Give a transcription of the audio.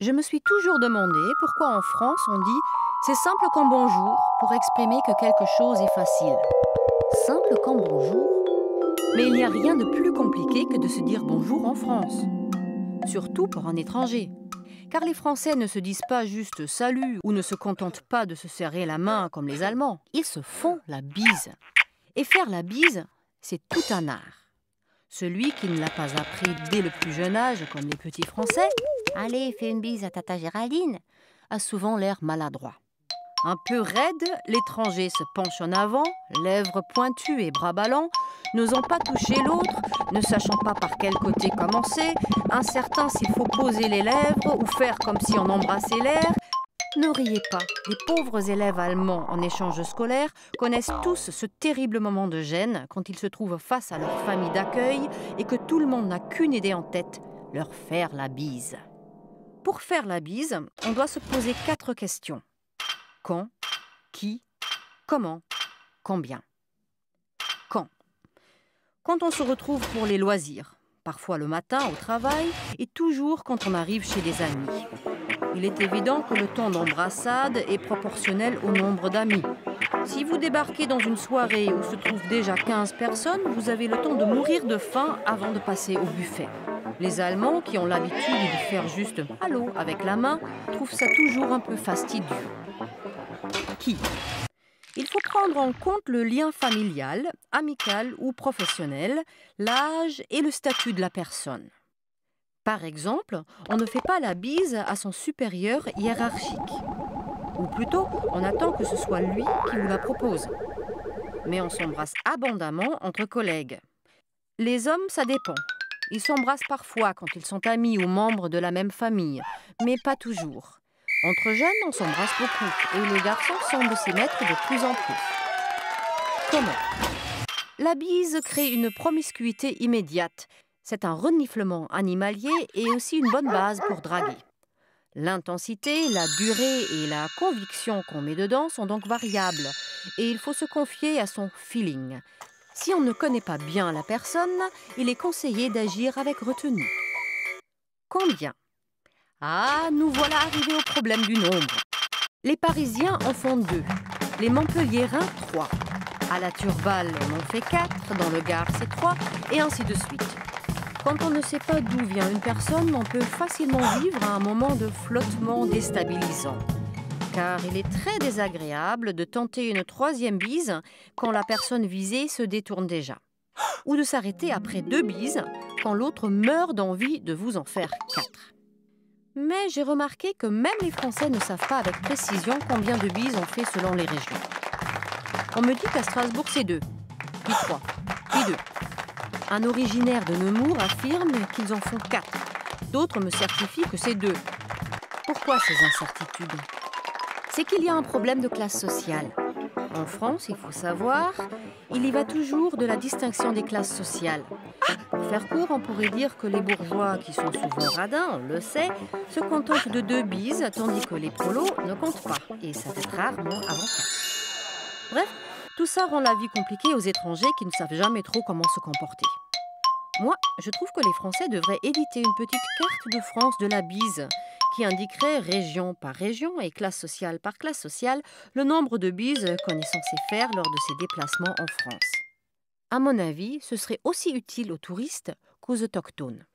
Je me suis toujours demandé pourquoi en France on dit c'est simple comme bonjour pour exprimer que quelque chose est facile. Simple comme bonjour? Mais il n'y a rien de plus compliqué que de se dire bonjour en France. Surtout pour un étranger. Car les Français ne se disent pas juste salut ou ne se contentent pas de se serrer la main comme les Allemands. Ils se font la bise. Et faire la bise, c'est tout un art. Celui qui ne l'a pas appris dès le plus jeune âge, comme les petits Français, Allez, fais une bise à tata Géraldine, a souvent l'air maladroit. Un peu raide, l'étranger se penche en avant, lèvres pointues et bras ballants, n'osant pas toucher l'autre, ne sachant pas par quel côté commencer, incertain s'il faut poser les lèvres ou faire comme si on embrassait l'air. Ne riez pas, les pauvres élèves allemands en échange scolaire connaissent tous ce terrible moment de gêne quand ils se trouvent face à leur famille d'accueil et que tout le monde n'a qu'une idée en tête, leur faire la bise. Pour faire la bise, on doit se poser quatre questions. Quand Qui Comment Combien Quand Quand on se retrouve pour les loisirs, parfois le matin au travail et toujours quand on arrive chez des amis. Il est évident que le temps d'embrassade est proportionnel au nombre d'amis. Si vous débarquez dans une soirée où se trouvent déjà 15 personnes, vous avez le temps de mourir de faim avant de passer au buffet. Les Allemands, qui ont l'habitude de faire juste allô avec la main, trouvent ça toujours un peu fastidieux. Qui? Il faut prendre en compte le lien familial, amical ou professionnel, l'âge et le statut de la personne. Par exemple, on ne fait pas la bise à son supérieur hiérarchique. Ou plutôt, on attend que ce soit lui qui vous la propose. Mais on s'embrasse abondamment entre collègues. Les hommes, ça dépend. Ils s'embrassent parfois quand ils sont amis ou membres de la même famille, mais pas toujours. Entre jeunes, on s'embrasse beaucoup et les garçons semblent s'y mettre de plus en plus. Comment? La bise crée une promiscuité immédiate. C'est un reniflement animalier et aussi une bonne base pour draguer. L'intensité, la durée et la conviction qu'on met dedans sont donc variables et il faut se confier à son feeling. Si on ne connaît pas bien la personne, il est conseillé d'agir avec retenue. Combien? Ah, nous voilà arrivés au problème du nombre. Les Parisiens en font deux, les Montpelliérains trois. À la Turballe, on en fait quatre, dans le Gard c'est trois, et ainsi de suite. Quand on ne sait pas d'où vient une personne, on peut facilement vivre un moment de flottement déstabilisant car il est très désagréable de tenter une troisième bise quand la personne visée se détourne déjà, ou de s'arrêter après deux bises quand l'autre meurt d'envie de vous en faire quatre. Mais j'ai remarqué que même les Français ne savent pas avec précision combien de bises on fait selon les régions. On me dit qu'à Strasbourg c'est deux, puis trois, puis deux. Un originaire de Nemours affirme qu'ils en font quatre. D'autres me certifient que c'est deux. Pourquoi ces incertitudes? C'est qu'il y a un problème de classe sociale. En France, il faut savoir, il y va toujours de la distinction des classes sociales. Pour faire court, on pourrait dire que les bourgeois, qui sont souvent radins, on le sait, se contentent de deux bises, tandis que les prolos ne comptent pas, et ça fait rarement avant Bref, tout ça rend la vie compliquée aux étrangers qui ne savent jamais trop comment se comporter. Moi, je trouve que les Français devraient éditer une petite carte de France de la bise qui indiquerait région par région et classe sociale par classe sociale le nombre de bises qu'on est censé faire lors de ses déplacements en France. À mon avis, ce serait aussi utile aux touristes qu'aux autochtones.